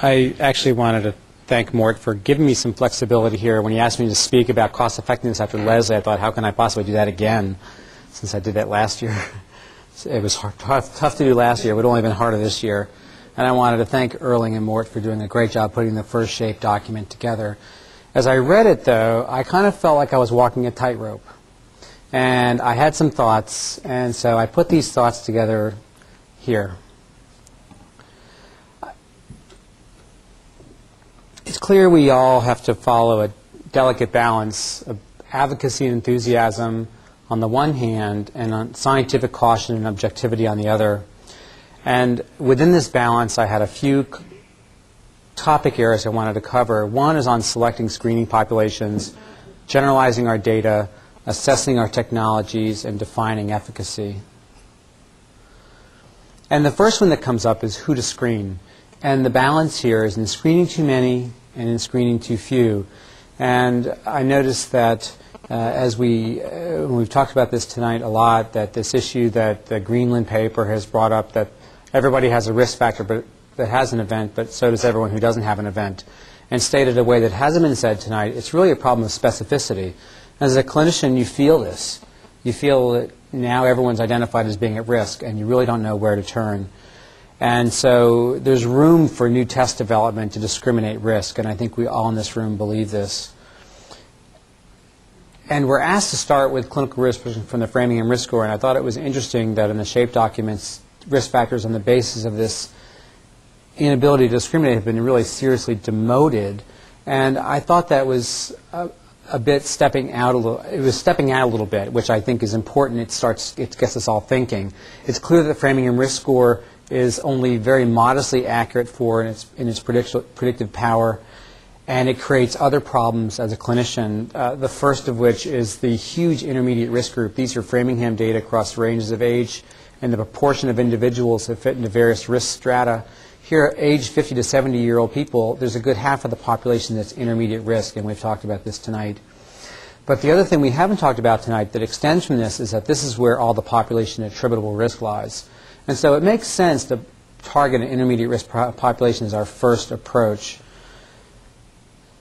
I actually wanted to thank Mort for giving me some flexibility here. When he asked me to speak about cost effectiveness after Leslie, I thought, how can I possibly do that again since I did that last year? it was hard, tough, tough to do last year. It would only have been harder this year. And I wanted to thank Erling and Mort for doing a great job putting the first shape document together. As I read it, though, I kind of felt like I was walking a tightrope. And I had some thoughts, and so I put these thoughts together here. Clear we all have to follow a delicate balance of advocacy and enthusiasm on the one hand and on scientific caution and objectivity on the other. And within this balance, I had a few topic areas I wanted to cover. One is on selecting screening populations, generalizing our data, assessing our technologies, and defining efficacy. And the first one that comes up is who to screen. And the balance here is in screening too many and in screening too few. And I noticed that uh, as we, uh, we've talked about this tonight a lot, that this issue that the Greenland paper has brought up that everybody has a risk factor but that has an event, but so does everyone who doesn't have an event. And stated a way that hasn't been said tonight, it's really a problem of specificity. As a clinician, you feel this. You feel that now everyone's identified as being at risk, and you really don't know where to turn. And so there's room for new test development to discriminate risk, and I think we all in this room believe this. And we're asked to start with clinical risk from the Framingham risk score, and I thought it was interesting that in the SHAPE documents, risk factors on the basis of this inability to discriminate have been really seriously demoted. And I thought that was a, a, bit stepping out a little. It was stepping out a little bit, which I think is important. It starts. It gets us all thinking. It's clear that the Framingham risk score is only very modestly accurate for in its, in its predictive power, and it creates other problems as a clinician. Uh, the first of which is the huge intermediate risk group. These are Framingham data across ranges of age and the proportion of individuals that fit into various risk strata. Here, age 50 to 70 year old people, there's a good half of the population that's intermediate risk, and we've talked about this tonight. But the other thing we haven't talked about tonight that extends from this is that this is where all the population attributable risk lies. And so it makes sense to target an intermediate risk population as our first approach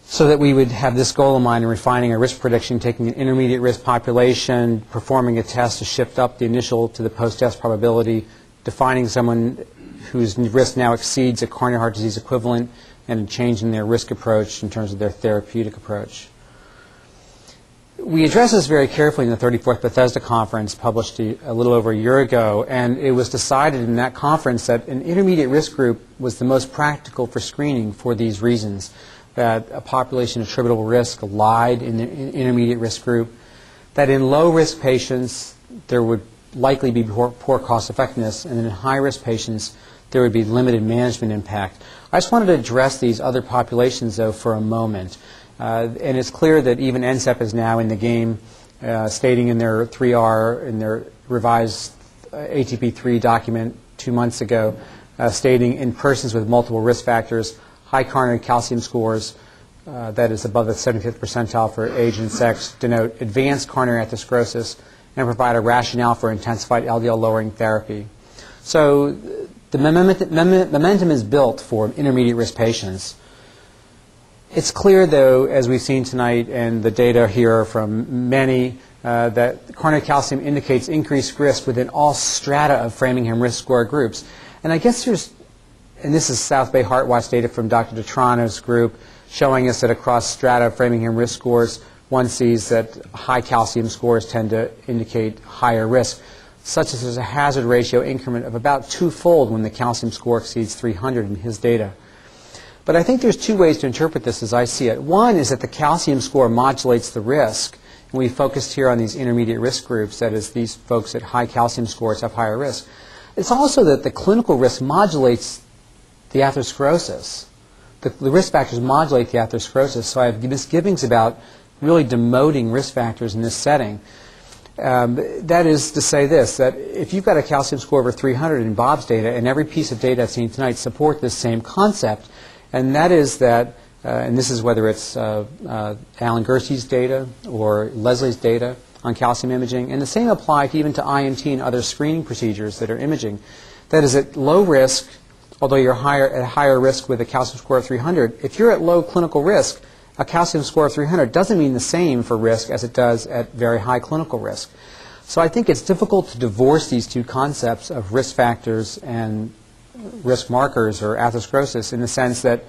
so that we would have this goal in mind in refining a risk prediction, taking an intermediate risk population, performing a test to shift up the initial to the post-test probability, defining someone whose risk now exceeds a coronary heart disease equivalent, and changing their risk approach in terms of their therapeutic approach we addressed this very carefully in the 34th Bethesda Conference published a, little over a year ago, and it was decided in that conference that an intermediate risk group was the most practical for screening for these reasons, that a population attributable risk lied in the intermediate risk group, that in low-risk patients there would likely be poor, poor cost effectiveness, and in high-risk patients there would be limited management impact. I just wanted to address these other populations, though, for a moment. Uh, and it's clear that even NCEP is now in the game, uh, stating in their 3R, in their revised uh, ATP3 document two months ago, stating in persons with multiple risk factors, high coronary calcium scores, uh, that is above the 75th percentile for age and sex, denote advanced coronary atherosclerosis and provide a rationale for intensified LDL lowering therapy. So the momentum is built for intermediate risk patients. It's clear, though, as we've seen tonight, and the data here from many, uh, that coronary calcium indicates increased risk within all strata of Framingham risk score groups. And I guess there's, and this is South Bay Heart Watch data from Dr. Detrano's group, showing us that across strata of Framingham risk scores, one sees that high calcium scores tend to indicate higher risk, such as there's a hazard ratio increment of about twofold when the calcium score exceeds 300 in his data. But I think there's two ways to interpret this as I see it. One is that the calcium score modulates the risk. And we focused here on these intermediate risk groups, that is, these folks at high calcium scores have higher risk. It's also that the clinical risk modulates the atherosclerosis. The, the risk factors modulate the atherosclerosis, so I have misgivings about really demoting risk factors in this setting. Um, that is to say this, that if you've got a calcium score over 300 in Bob's data, and every piece of data I've seen tonight support this same concept, and that is that, uh, and this is whether it's uh, uh, Alan Guerci's data or Leslie's data on calcium imaging, and the same applies even to IMT and other screening procedures that are imaging. That is at low risk, although you're higher, at higher risk with a calcium score of 300, if you're at low clinical risk, a calcium score of 300 doesn't mean the same for risk as it does at very high clinical risk. So I think it's difficult to divorce these two concepts of risk factors and risk markers or atherosclerosis in the sense that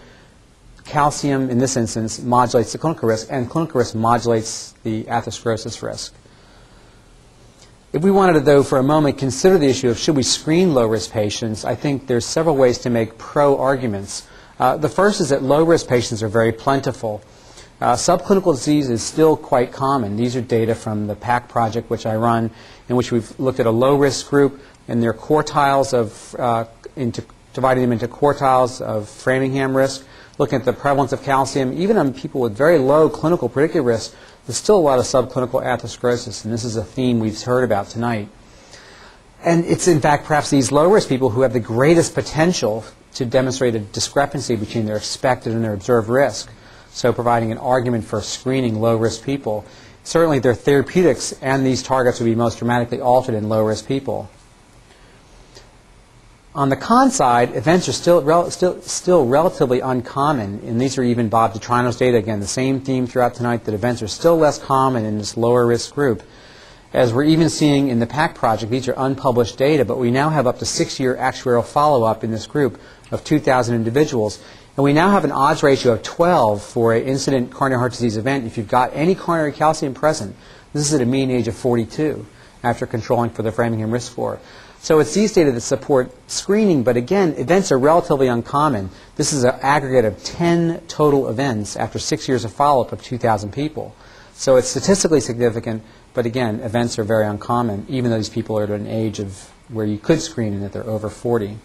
calcium, in this instance, modulates the clinical risk, and clinical risk modulates the atherosclerosis risk. If we wanted to, though, for a moment, consider the issue of should we screen low-risk patients, I think there's several ways to make pro-arguments. Uh, the first is that low-risk patients are very plentiful. Uh, subclinical disease is still quite common. These are data from the PACC project, which I run, in which we've looked at a low-risk group and their quartiles of, uh, into, dividing them into quartiles of Framingham risk, looking at the prevalence of calcium, even on people with very low clinical predicted risk, there's still a lot of subclinical atherosclerosis, and this is a theme we've heard about tonight. And it's in fact perhaps these low-risk people who have the greatest potential to demonstrate a discrepancy between their expected and their observed risk. So providing an argument for screening low-risk people. Certainly their therapeutics and these targets would be most dramatically altered in low-risk people. On the con side, events are still, rel still, still relatively uncommon, and these are even Bob Detrano's data. Again, the same theme throughout tonight that events are still less common in this lower risk group. As we're even seeing in the PACC project, these are unpublished data, but we now have up to six year actuarial follow up in this group of 2,000 individuals. And we now have an odds ratio of 12 for an incident coronary heart disease event if you've got any coronary calcium present. This is at a mean age of 42 after controlling for the Framingham risk score. So it's these data that support screening, but again, events are relatively uncommon. This is an aggregate of 10 total events after six years of follow-up of 2,000 people. So it's statistically significant, but again, events are very uncommon, even though these people are at an age of where you could screen and that they're over 40.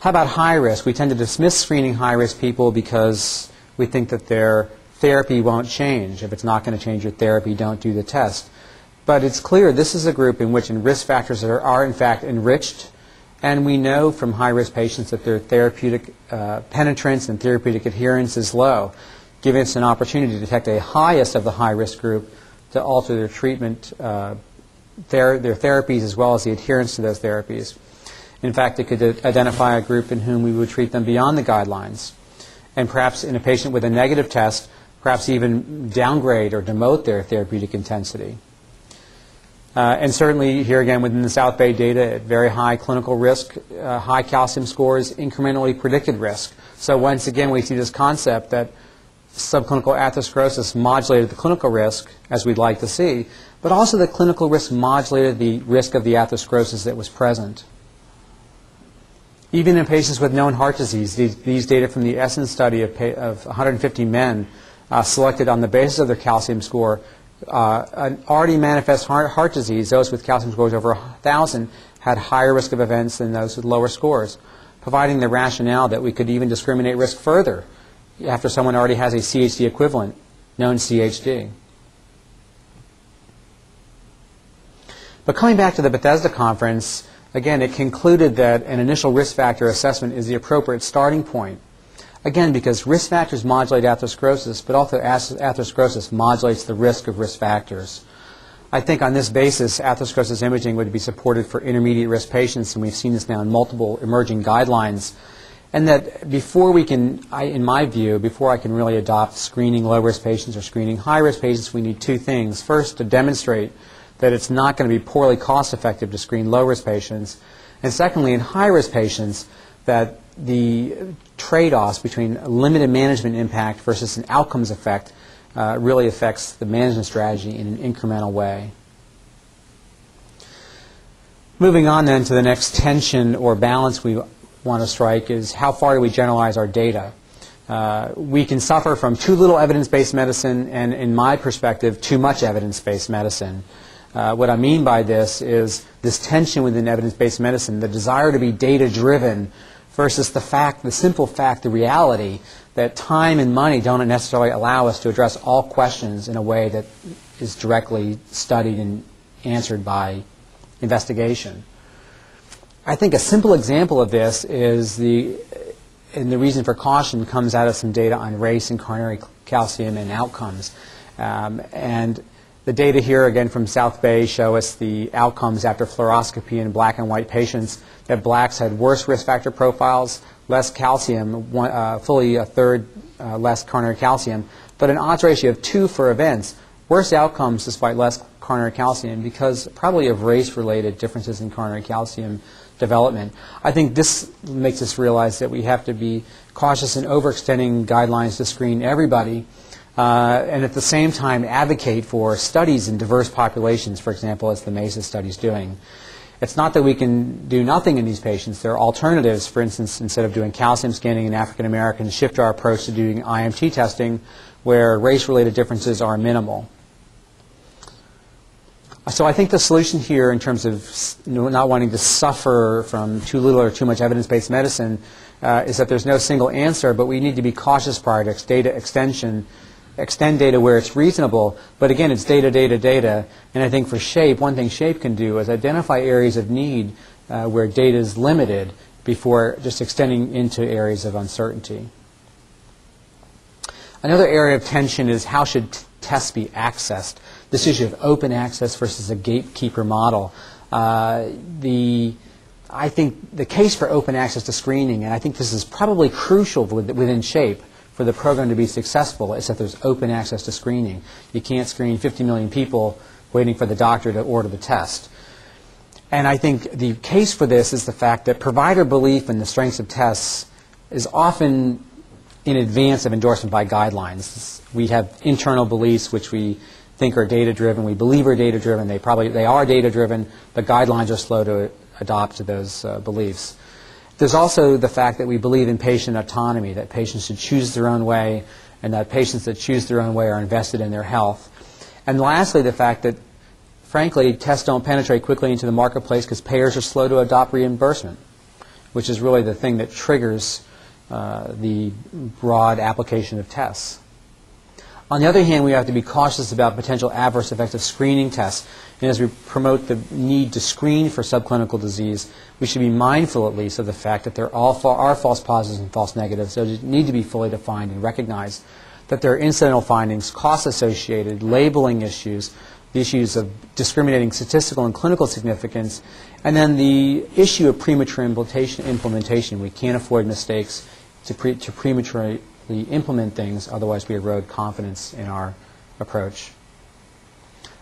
How about high risk? We tend to dismiss screening high risk people because we think that their therapy won't change. If it's not going to change your therapy, don't do the test. But it's clear this is a group in which risk factors are, are in fact enriched, and we know from high-risk patients that their therapeutic uh, penetrance and therapeutic adherence is low, giving us an opportunity to detect a highest of the high-risk group to alter their treatment, uh, their, their therapies as well as the adherence to those therapies. In fact, it could identify a group in whom we would treat them beyond the guidelines. And perhaps in a patient with a negative test, perhaps even downgrade or demote their therapeutic intensity. Uh, and certainly here again within the South Bay data at very high clinical risk, uh, high calcium scores, incrementally predicted risk. So once again we see this concept that subclinical atherosclerosis modulated the clinical risk as we'd like to see, but also the clinical risk modulated the risk of the atherosclerosis that was present. Even in patients with known heart disease, these, these data from the Essence study of, of 150 men uh, selected on the basis of their calcium score uh, an already manifest heart, heart disease, those with calcium scores over 1,000 had higher risk of events than those with lower scores, providing the rationale that we could even discriminate risk further after someone already has a CHD equivalent, known CHD. But coming back to the Bethesda conference, again, it concluded that an initial risk factor assessment is the appropriate starting point Again, because risk factors modulate atherosclerosis, but also atherosclerosis modulates the risk of risk factors. I think on this basis, atherosclerosis imaging would be supported for intermediate risk patients, and we've seen this now in multiple emerging guidelines. And that before we can, I, in my view, before I can really adopt screening low risk patients or screening high risk patients, we need two things. First, to demonstrate that it's not going to be poorly cost effective to screen low risk patients. And secondly, in high risk patients, that the trade-offs between limited management impact versus an outcomes effect uh, really affects the management strategy in an incremental way. Moving on then to the next tension or balance we want to strike is how far do we generalize our data? Uh, we can suffer from too little evidence-based medicine and, in my perspective, too much evidence-based medicine. Uh, what I mean by this is this tension within evidence-based medicine, the desire to be data-driven versus the fact, the simple fact, the reality that time and money don't necessarily allow us to address all questions in a way that is directly studied and answered by investigation. I think a simple example of this is the, and the reason for caution comes out of some data on race and coronary calcium and outcomes. Um, and The data here, again from South Bay, show us the outcomes after fluoroscopy in black and white patients, that blacks had worse risk factor profiles, less calcium, one, uh, fully a third uh, less coronary calcium, but an odds ratio of two for events, worse outcomes despite less coronary calcium because probably of race-related differences in coronary calcium development. I think this makes us realize that we have to be cautious in overextending guidelines to screen everybody uh, and at the same time advocate for studies in diverse populations, for example, as the MESA study is doing. It's not that we can do nothing in these patients. There are alternatives. For instance, instead of doing calcium scanning in African Americans, shift our approach to doing IMT testing where race-related differences are minimal. So I think the solution here in terms of not wanting to suffer from too little or too much evidence-based medicine uh, is that there's no single answer, but we need to be cautious to data extension, extend data where it's reasonable, but again, it's data, data, data, and I think for SHAPE, one thing SHAPE can do is identify areas of need uh, where data is limited before just extending into areas of uncertainty. Another area of tension is how should tests be accessed? This issue of open access versus a gatekeeper model. Uh, the I think the case for open access to screening, and I think this is probably crucial within SHAPE for the program to be successful, is that there's open access to screening. You can't screen 50 million people waiting for the doctor to order the test. And I think the case for this is the fact that provider belief in the strengths of tests is often in advance of endorsement by guidelines. We have internal beliefs which we think are data driven. We believe are data driven. They probably they are data driven, but guidelines are slow to adopt to those uh, beliefs. There's also the fact that we believe in patient autonomy, that patients should choose their own way, and that patients that choose their own way are invested in their health. And lastly, the fact that, frankly, tests don't penetrate quickly into the marketplace because payers are slow to adopt reimbursement, which is really the thing that triggers uh, the broad application of tests. On the other hand, we have to be cautious about potential adverse effects of screening tests. And as we promote the need to screen for subclinical disease, we should be mindful at least of the fact that there are false positives and false negatives. Those need to be fully defined and recognized that there are incidental findings, cost associated, labeling issues, the issues of discriminating statistical and clinical significance, and then the issue of premature implementation. We can't afford mistakes to, pre to prematurely implement things, otherwise we erode confidence in our approach.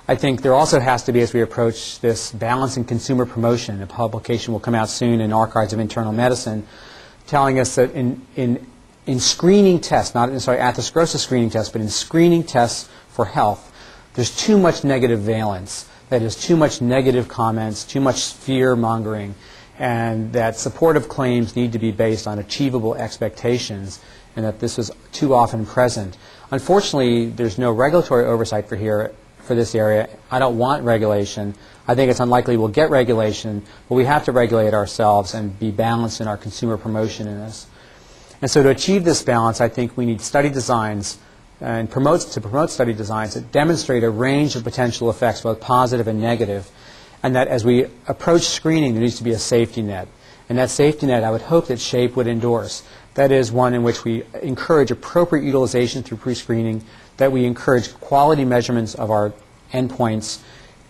I think there also has to be, as we approach this, balance in consumer promotion. A publication will come out soon in Archives of Internal Medicine telling us that in, in, in screening tests, not necessarily atherosclerosis screening tests, but in screening tests for health, there's too much negative valence. That is, too much negative comments, too much fear mongering, and that supportive claims need to be based on achievable expectations and that this was too often present. Unfortunately, there's no regulatory oversight for here for this area. I don't want regulation. I think it's unlikely we'll get regulation, but we have to regulate ourselves and be balanced in our consumer promotion in this. And so to achieve this balance, I think we need study designs uh, and promote, to promote study designs that demonstrate a range of potential effects, both positive and negative, and that as we approach screening, there needs to be a safety net. And that safety net, I would hope that SHAPE would endorse. That is one in which we encourage appropriate utilization through pre-screening, that we encourage quality measurements of our endpoints,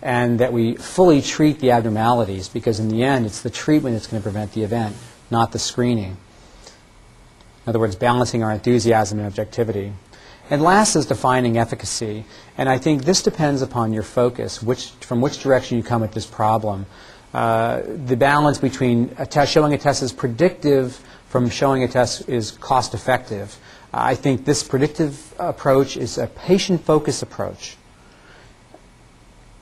and that we fully treat the abnormalities because in the end it's the treatment that's going to prevent the event, not the screening. In other words, balancing our enthusiasm and objectivity. And last is defining efficacy. And I think this depends upon your focus, which, from which direction you come at this problem. Uh, the balance between a test, showing a test is predictive from showing a test is cost effective. I think this predictive approach is a patient-focused approach,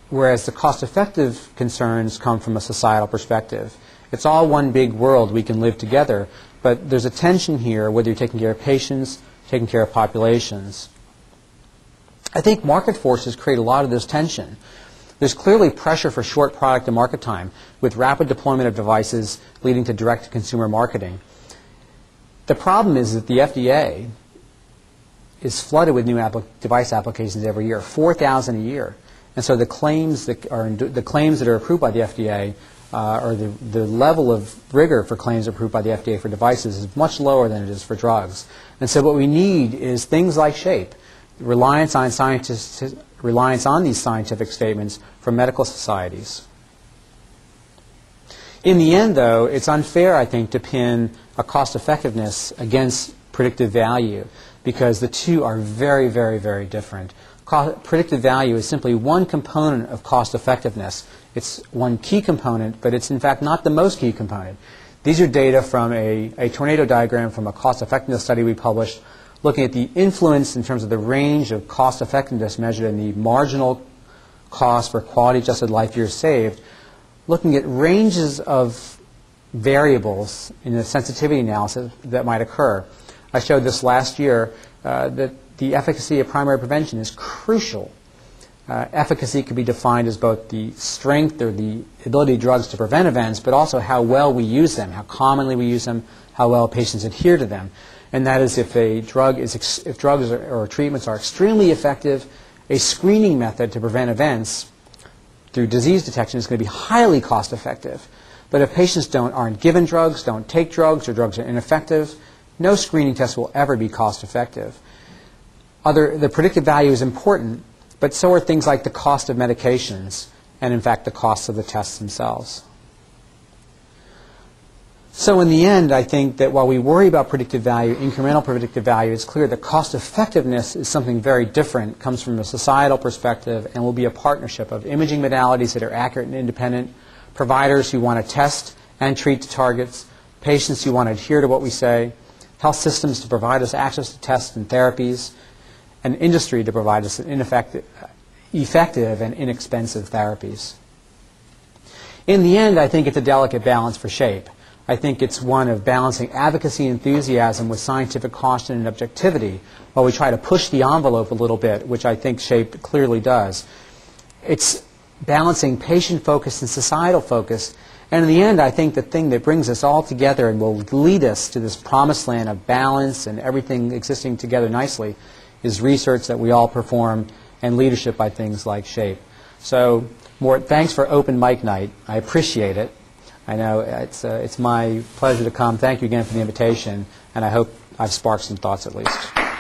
whereas the cost-effective concerns come from a societal perspective. It's all one big world. We can live together, but there's a tension here whether you're taking care of patients, taking care of populations. I think market forces create a lot of this tension. There's clearly pressure for short product to market time with rapid deployment of devices leading to direct-to-consumer marketing. The problem is that the FDA is flooded with new device applications every year, 4,000 a year. And so the claims that are the claims that are approved by the FDA uh, or the, the level of rigor for claims approved by the FDA for devices is much lower than it is for drugs. And so what we need is things like SHAPE, reliance on scientists, reliance on these scientific statements from medical societies. In the end, though, it's unfair, I think, to pin a cost effectiveness against predictive value because the two are very, very, very different. Co- predictive value is simply one component of cost effectiveness. It's one key component, but it's in fact not the most key component. These are data from a, a tornado diagram from a cost effectiveness study we published looking at the influence in terms of the range of cost effectiveness measured in the marginal cost for quality adjusted life years saved, looking at ranges of variables in the sensitivity analysis that might occur. I showed this last year uh, that the efficacy of primary prevention is crucial. Uh, efficacy can be defined as both the strength or the ability of drugs to prevent events, but also how well we use them, how commonly we use them, how well patients adhere to them. And that is if a drug is if drugs or, or treatments are extremely effective, a screening method to prevent events through disease detection is going to be highly cost effective. But if patients don't, aren't given drugs, don't take drugs, or drugs are ineffective, no screening test will ever be cost effective. Other, the predictive value is important, but so are things like the cost of medications and, in fact, the costs of the tests themselves. So in the end, I think that while we worry about predictive value, incremental predictive value, it's clear that cost effectiveness is something very different, comes from a societal perspective, and will be a partnership of imaging modalities that are accurate and independent, providers who want to test and treat the targets, patients who want to adhere to what we say, health systems to provide us access to tests and therapies, and industry to provide us effective and inexpensive therapies. In the end, I think it's a delicate balance for SHAPE. I think it's one of balancing advocacy enthusiasm with scientific caution and objectivity while we try to push the envelope a little bit, which I think SHAPE clearly does. It's balancing patient focus and societal focus. And in the end, I think the thing that brings us all together and will lead us to this promised land of balance and everything existing together nicely is research that we all perform and leadership by things like SHAPE. So, Mort, thanks for open mic night. I appreciate it. I know it's, uh, it's my pleasure to come. Thank you again for the invitation, and I hope I've sparked some thoughts at least.